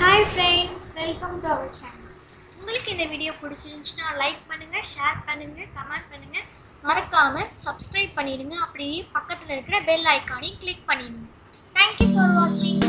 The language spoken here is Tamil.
Hi friends welcome to our channel உங்களுக்கு இந்த வீடியோ பிடிச்சிருந்துச்சுன்னா லைக் பண்ணுங்கள் ஷேர் பண்ணுங்கள் கமெண்ட் பண்ணுங்கள் மறக்காமல் சப்ஸ்கிரைப் பண்ணிடுங்க. அப்படியே பக்கத்தில் இருக்கிற பெல் ஐக்கானையும் கிளிக் பண்ணிடுங்க. தேங்க்யூ ஃபார் வாட்சிங்